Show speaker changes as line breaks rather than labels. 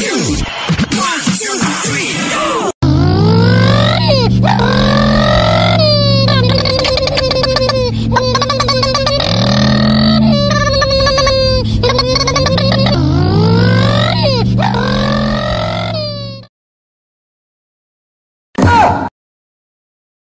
Huge.